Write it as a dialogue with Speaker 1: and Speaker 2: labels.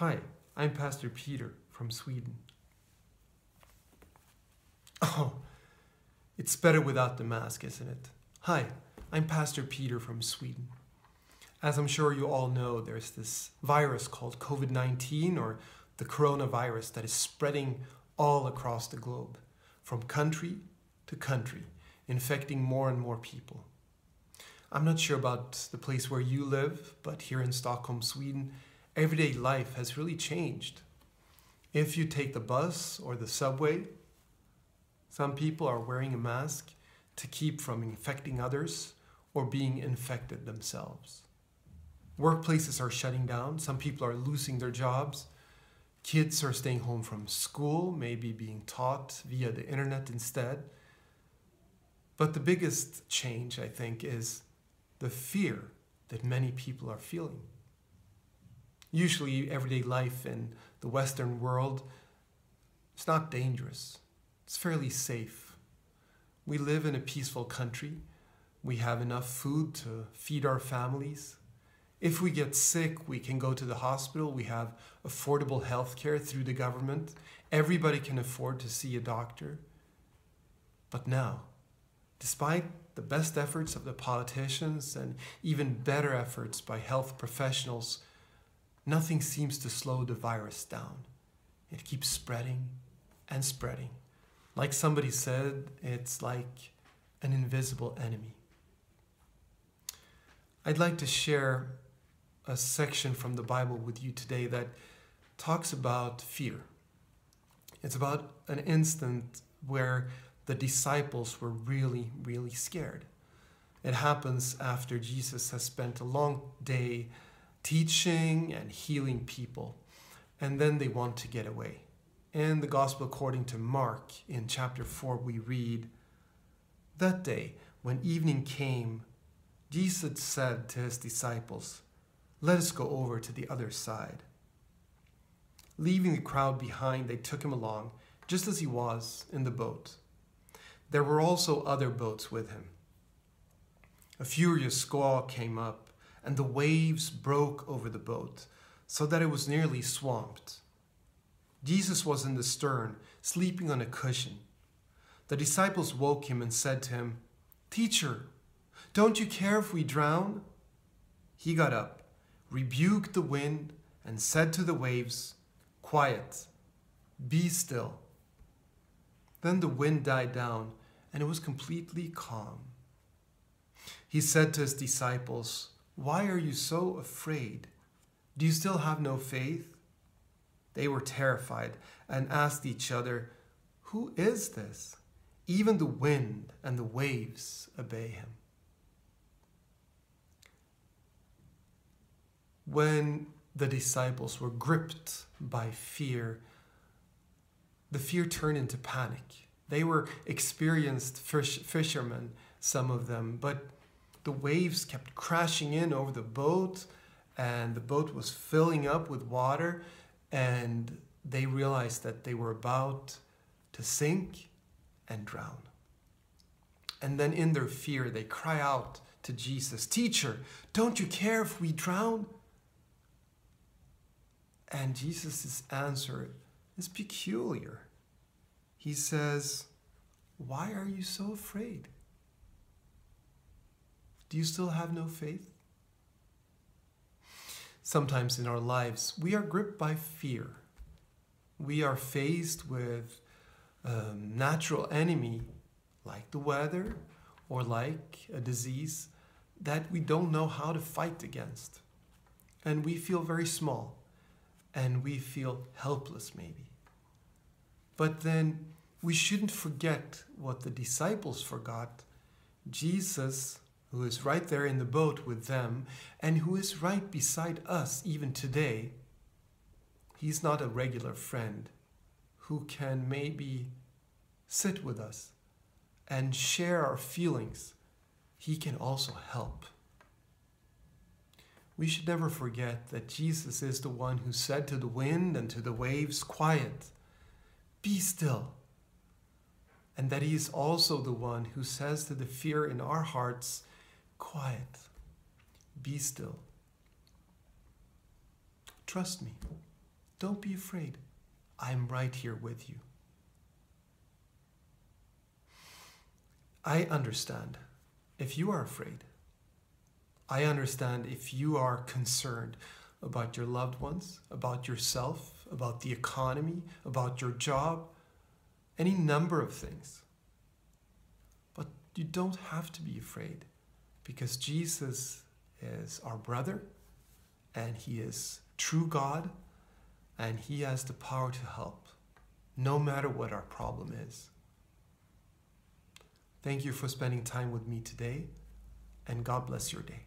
Speaker 1: Hi, I'm Pastor Peter from Sweden. Oh, it's better without the mask, isn't it? Hi, I'm Pastor Peter from Sweden. As I'm sure you all know, there's this virus called COVID 19 or the coronavirus that is spreading all across the globe, from country to country, infecting more and more people. I'm not sure about the place where you live, but here in Stockholm, Sweden, everyday life has really changed. If you take the bus or the subway, some people are wearing a mask to keep from infecting others or being infected themselves. Workplaces are shutting down, some people are losing their jobs. Kids are staying home from school, maybe being taught via the internet instead. But the biggest change, I think, is the fear that many people are feeling. Usually, everyday life in the Western world is not dangerous, it's fairly safe. We live in a peaceful country, we have enough food to feed our families. If we get sick, we can go to the hospital. We have affordable health care through the government. Everybody can afford to see a doctor. But now, despite the best efforts of the politicians and even better efforts by health professionals, nothing seems to slow the virus down. It keeps spreading and spreading. Like somebody said, it's like an invisible enemy. I'd like to share a section from the Bible with you today that talks about fear. It's about an instant where the disciples were really, really scared. It happens after Jesus has spent a long day teaching and healing people, and then they want to get away. In the Gospel according to Mark, in chapter 4, we read That day, when evening came, Jesus said to his disciples, Let us go over to the other side. Leaving the crowd behind, they took him along, just as he was in the boat. There were also other boats with him. A furious squall came up, and the waves broke over the boat, so that it was nearly swamped. Jesus was in the stern, sleeping on a cushion. The disciples woke him and said to him, Teacher, don't you care if we drown? He got up, rebuked the wind, and said to the waves, Quiet, be still. Then the wind died down, and it was completely calm. He said to his disciples, Why are you so afraid? Do you still have no faith? They were terrified and asked each other, Who is this? Even the wind and the waves obey him. When the disciples were gripped by fear, the fear turned into panic. They were experienced fish, fishermen, some of them, but the waves kept crashing in over the boat, and the boat was filling up with water, and they realized that they were about to sink and drown. And then, in their fear, they cry out to Jesus, Teacher, don't you care if we drown? And Jesus' answer is peculiar. He says, Why are you so afraid? Do you still have no faith? Sometimes in our lives, we are gripped by fear. We are faced with a natural enemy like the weather or like a disease that we don't know how to fight against. And we feel very small and we feel helpless, maybe. But then we shouldn't forget what the disciples forgot Jesus, who is right there in the boat with them, and who is right beside us even today. He's not a regular friend who can maybe sit with us and share our feelings. He can also help we should never forget that Jesus is the one who said to the wind and to the waves, Quiet, be still. And that he is also the one who says to the fear in our hearts, Quiet, be still. Trust me, Don't be afraid. I'm right here with you. I understand if you are afraid. I understand if you are concerned about your loved ones, about yourself, about the economy, about your job, any number of things. But you don't have to be afraid because Jesus is our brother and he is true God and he has the power to help no matter what our problem is. Thank you for spending time with me today and God bless your day.